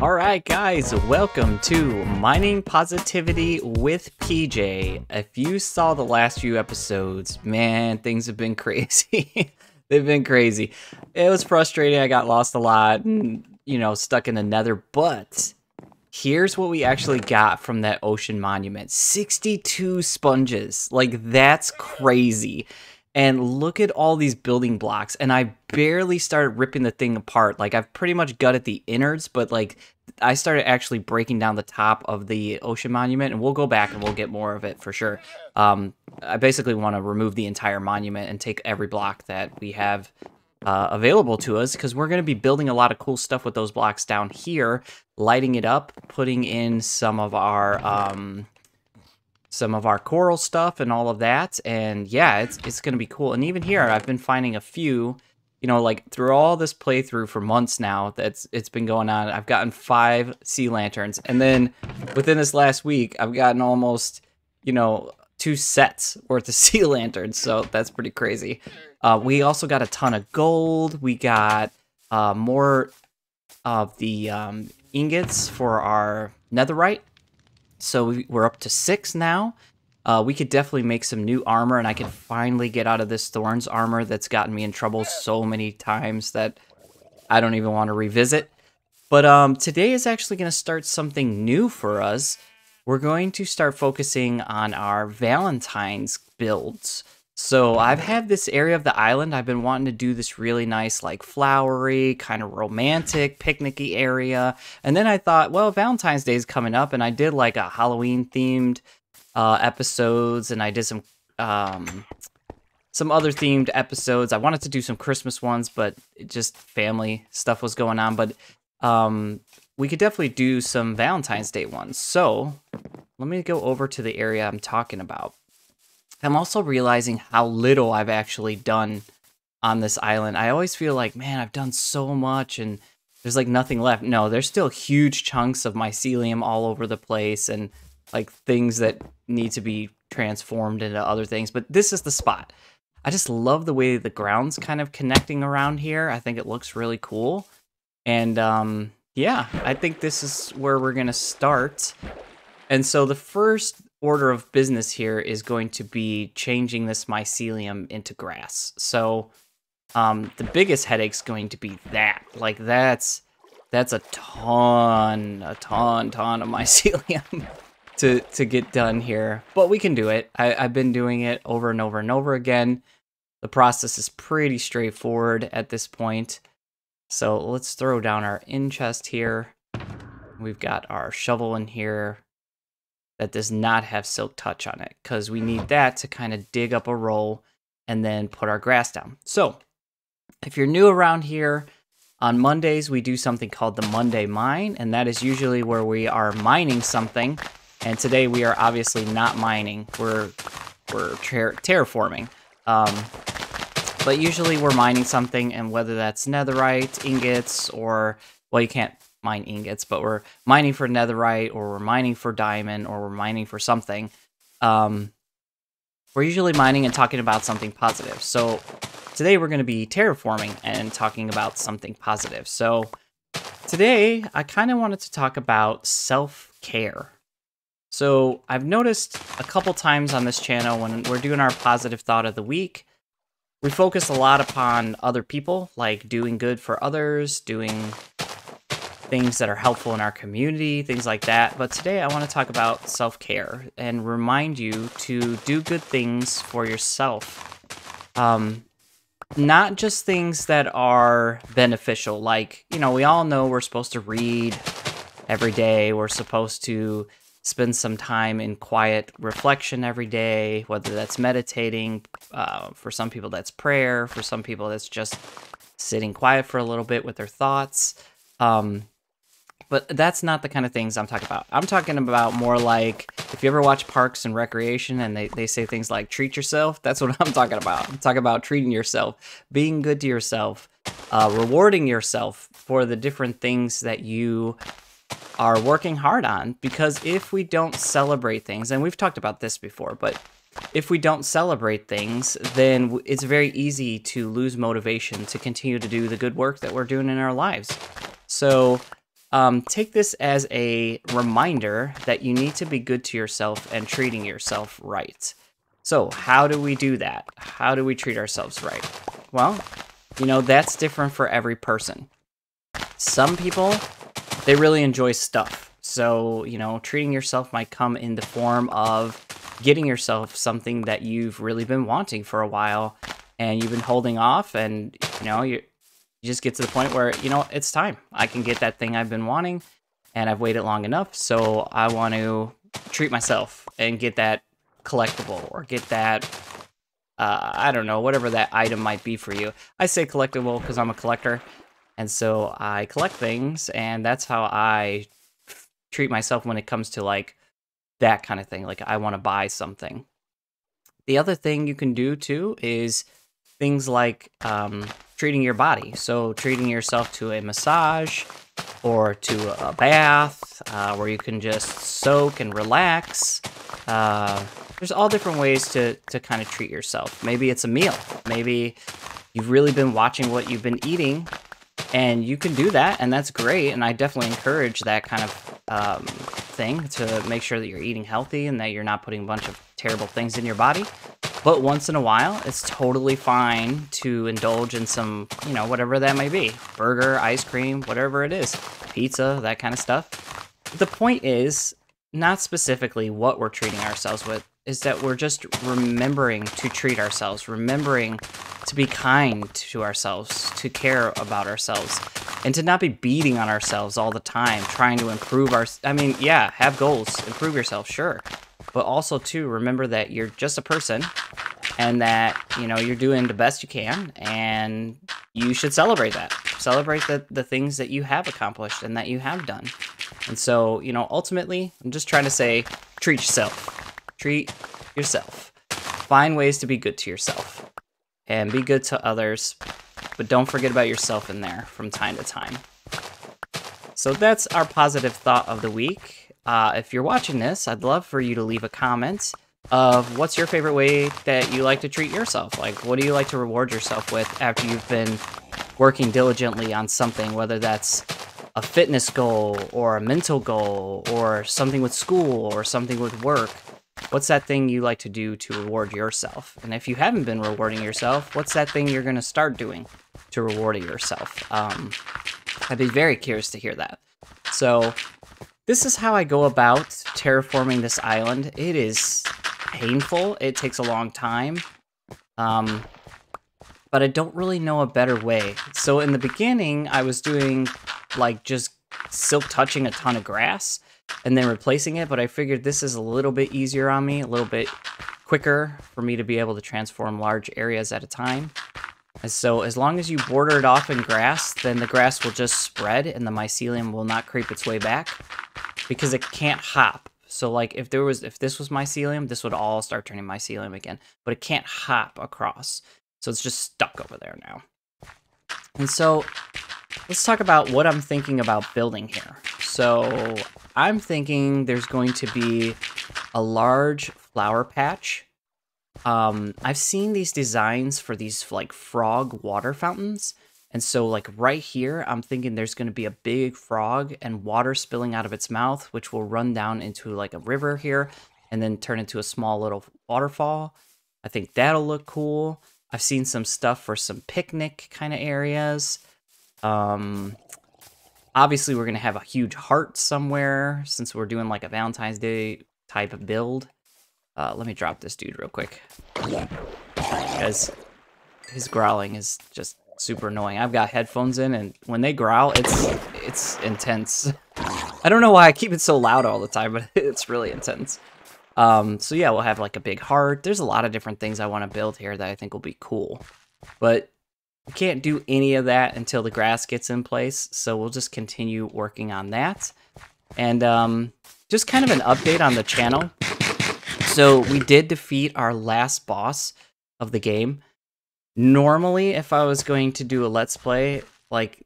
All right, guys, welcome to Mining Positivity with PJ. If you saw the last few episodes, man, things have been crazy. They've been crazy. It was frustrating. I got lost a lot and, you know, stuck in the nether, but here's what we actually got from that ocean monument 62 sponges. Like, that's crazy and look at all these building blocks and i barely started ripping the thing apart. Like i've pretty much gutted the innards but like i started actually breaking down the top of the ocean monument and we'll go back and we'll get more of it for sure. Um, i basically want to remove the entire monument and take every block that we have uh, available to us because we're going to be building a lot of cool stuff with those blocks down here lighting it up putting in some of our um, some of our coral stuff and all of that. And yeah, it's it's gonna be cool. And even here, I've been finding a few, you know, like through all this playthrough for months now that's it's been going on. I've gotten five sea lanterns, and then within this last week, I've gotten almost, you know, two sets worth of sea lanterns. So that's pretty crazy. Uh, we also got a ton of gold. We got uh, more of the um, ingots for our netherite so we're up to six now. Uh, we could definitely make some new armor, and I can finally get out of this Thorns armor that's gotten me in trouble so many times that I don't even want to revisit. But um, today is actually going to start something new for us. We're going to start focusing on our Valentine's builds. So I've had this area of the island. I've been wanting to do this really nice, like flowery, kind of romantic, picnicky area. And then I thought, well, Valentine's Day is coming up, and I did like a Halloween themed uh, episodes, and I did some um, some other themed episodes. I wanted to do some Christmas ones, but just family stuff was going on. But um, we could definitely do some Valentine's Day ones. So let me go over to the area I'm talking about. I'm also realizing how little I've actually done on this island. I always feel like, man, I've done so much and there's like nothing left. No, there's still huge chunks of mycelium all over the place and like things that need to be transformed into other things. But this is the spot. I just love the way the ground's kind of connecting around here. I think it looks really cool. And um, yeah, I think this is where we're going to start. And so the first order of business here is going to be changing this mycelium into grass. So um, the biggest headache's going to be that. Like that's that's a ton, a ton, ton of mycelium to to get done here. But we can do it. I, I've been doing it over and over and over again. The process is pretty straightforward at this point. So let's throw down our ender chest here. We've got our shovel in here that does not have silk touch on it because we need that to kind of dig up a roll and then put our grass down. So if you're new around here, on Mondays we do something called the Monday Mine, and that is usually where we are mining something. And today we are obviously not mining; we're we're ter terraforming. Um, but usually we're mining something, and whether that's netherite, ingots, or well, you can't mine ingots, but we're mining for netherite or we're mining for diamond or we're mining for something. Um, we're usually mining and talking about something positive. So today we're going to be terraforming and talking about something positive. So today I kind of wanted to talk about self-care. So I've noticed a couple times on this channel when we're doing our positive thought of the week, we focus a lot upon other people, like doing good for others, doing things that are helpful in our community, things like that. But today I want to talk about self care and remind you to do good things for yourself. Um, not just things that are beneficial. Like, you know, we all know we're supposed to read every day, we're supposed to spend some time in quiet reflection every day, whether that's meditating. Uh, for some people, that's prayer. For some people, that's just sitting quiet for a little bit with their thoughts. Um, but that's not the kind of things I'm talking about. I'm talking about more like if you ever watch Parks and Recreation and they, they say things like treat yourself, that's what I'm talking about. I'm talking about treating yourself, being good to yourself, uh, rewarding yourself for the different things that you are working hard on. Because if we don't celebrate things, and we've talked about this before, but if we don't celebrate things, then it's very easy to lose motivation to continue to do the good work that we're doing in our lives. So um, take this as a reminder that you need to be good to yourself and treating yourself right. So, how do we do that? How do we treat ourselves right? Well, you know, that's different for every person. Some people, they really enjoy stuff. So, you know, treating yourself might come in the form of getting yourself something that you've really been wanting for a while and you've been holding off and, you know, you you just get to the point where, you know, it's time. I can get that thing I've been wanting and I've waited long enough. So I want to treat myself and get that collectible or get that, uh, I don't know, whatever that item might be for you. I say collectible because I'm a collector. And so I collect things and that's how I treat myself when it comes to like that kind of thing. Like I want to buy something. The other thing you can do too is things like um, treating your body. So, treating yourself to a massage or to a bath uh, where you can just soak and relax. Uh, there's all different ways to, to kind of treat yourself. Maybe it's a meal. Maybe you've really been watching what you've been eating and you can do that and that's great and i definitely encourage that kind of um, thing to make sure that you're eating healthy and that you're not putting a bunch of terrible things in your body but once in a while, it's totally fine to indulge in some, you know, whatever that may be burger, ice cream, whatever it is, pizza, that kind of stuff. The point is not specifically what we're treating ourselves with, is that we're just remembering to treat ourselves, remembering to be kind to ourselves, to care about ourselves, and to not be beating on ourselves all the time, trying to improve our. I mean, yeah, have goals, improve yourself, sure but also too remember that you're just a person and that you know you're doing the best you can and you should celebrate that. Celebrate the, the things that you have accomplished and that you have done. And so you know ultimately i'm just trying to say treat yourself. Treat yourself. Find ways to be good to yourself and be good to others but don't forget about yourself in there from time to time. So that's our positive thought of the week uh, if you're watching this, I'd love for you to leave a comment of what's your favorite way that you like to treat yourself. Like, what do you like to reward yourself with after you've been working diligently on something, whether that's a fitness goal or a mental goal or something with school or something with work. What's that thing you like to do to reward yourself? And if you haven't been rewarding yourself, what's that thing you're going to start doing to reward yourself? Um, I'd be very curious to hear that. So this is how I go about terraforming this island. It is painful. It takes a long time. Um, but I don't really know a better way. So in the beginning, I was doing like just silk touching a ton of grass and then replacing it, but I figured this is a little bit easier on me, a little bit quicker for me to be able to transform large areas at a time. And so as long as you border it off in grass, then the grass will just spread and the mycelium will not creep its way back because it can't hop. So like if there was if this was mycelium, this would all start turning mycelium again, but it can't hop across. So it's just stuck over there now. And so let's talk about what I'm thinking about building here. So I'm thinking there's going to be a large flower patch. Um, I've seen these designs for these like frog water fountains and so, like right here, I'm thinking there's going to be a big frog and water spilling out of its mouth, which will run down into like a river here and then turn into a small little waterfall. I think that'll look cool. I've seen some stuff for some picnic kind of areas. Um, obviously, we're going to have a huge heart somewhere since we're doing like a Valentine's Day type of build. Uh, let me drop this dude real quick. Because his growling is just super annoying. I've got headphones in, and when they growl, it's it's intense. I don't know why I keep it so loud all the time, but it's really intense. Um, so yeah, we'll have like a big heart. There's a lot of different things I want to build here that I think will be cool. But we can't do any of that until the grass gets in place, so we'll just continue working on that. And um, just kind of an update on the channel. So we did defeat our last boss of the game. Normally, if I was going to do a Let's Play, like,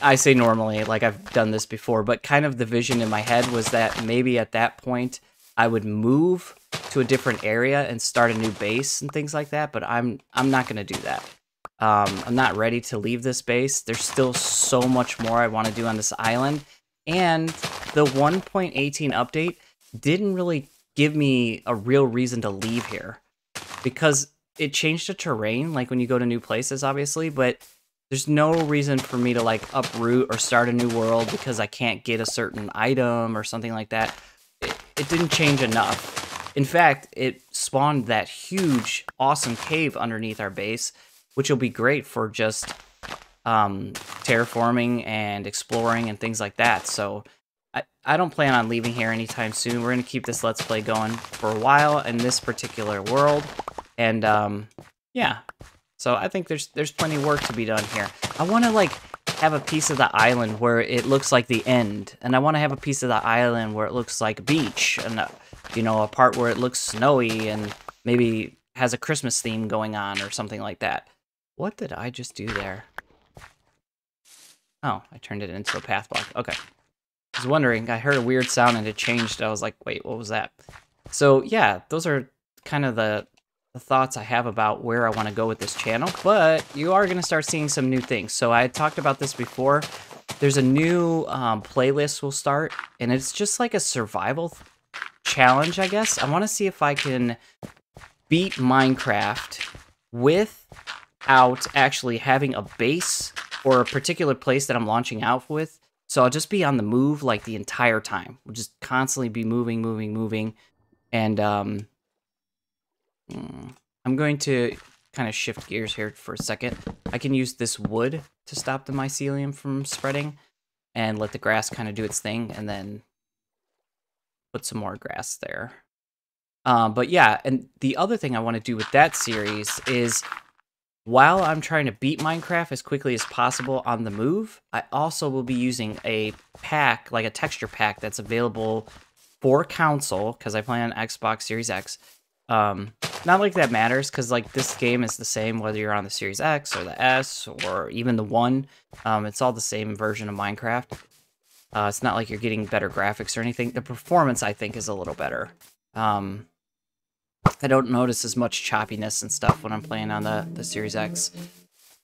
I say normally, like I've done this before, but kind of the vision in my head was that maybe at that point I would move to a different area and start a new base and things like that, but I'm I'm not going to do that. Um, I'm not ready to leave this base. There's still so much more I want to do on this island, And the 1.18 update didn't really give me a real reason to leave here because it changed the terrain, like when you go to new places, obviously, but there's no reason for me to like uproot or start a new world because I can't get a certain item or something like that. It, it didn't change enough. In fact, it spawned that huge, awesome cave underneath our base, which will be great for just um, terraforming and exploring and things like that. So I, don't plan on leaving here anytime soon. We're going to keep this Let's Play going for a while in this particular world. And um, yeah, so I think there's there's plenty of work to be done here. I want to like have a piece of the island where it looks like the end, and I want to have a piece of the island where it looks like beach, and uh, you know a part where it looks snowy and maybe has a Christmas theme going on or something like that. What did I just do there? Oh, I turned it into a path block. Okay. Was wondering, I heard a weird sound and it changed. I was like, wait, what was that? So yeah, those are kind of the the thoughts I have about where I want to go with this channel, but you are going to start seeing some new things. So I talked about this before. There's a new um, playlist will start, and it's just like a survival challenge, I guess. I want to see if I can beat Minecraft without actually having a base or a particular place that I'm launching out with. So I'll just be on the move like the entire time. We'll just constantly be moving, moving, moving. And um, Hmm. I'm going to kind of shift gears here for a second. I can use this wood to stop the mycelium from spreading and let the grass kind of do its thing and then put some more grass there. Um, but yeah, and the other thing I want to do with that series is while I'm trying to beat Minecraft as quickly as possible on the move, I also will be using a pack, like a texture pack that's available for console, because I play on Xbox Series X, um, not like that matters because like this game is the same whether you're on the Series X or the S or even the One. Um, it's all the same version of Minecraft. Uh, it's not like you're getting better graphics or anything. The performance I think is a little better. Um, I don't notice as much choppiness and stuff when I'm playing on the the Series X,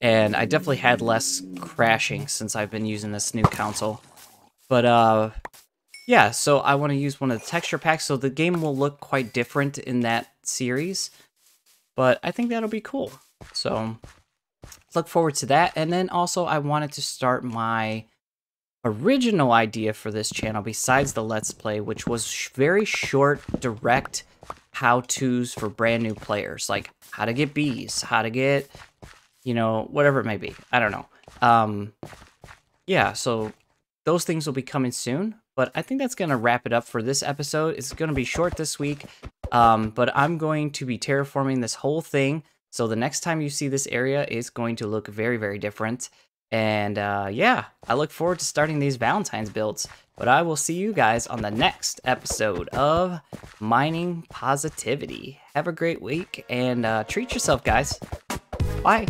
and I definitely had less crashing since I've been using this new console. But uh, yeah, so I want to use one of the texture packs, so the game will look quite different in that series. But I think that'll be cool. So look forward to that. And then also I wanted to start my original idea for this channel besides the Let's Play, which was very short, direct how-tos for brand new players. Like how to get bees, how to get, you know, whatever it may be. I don't know. Um, yeah, so those things will be coming soon. But I think that's going to wrap it up for this episode. It's going to be short this week, um, but I'm going to be terraforming this whole thing. So the next time you see this area is going to look very, very different. And uh, yeah, I look forward to starting these Valentine's builds. But I will see you guys on the next episode of Mining Positivity. Have a great week and uh, treat yourself, guys. Bye.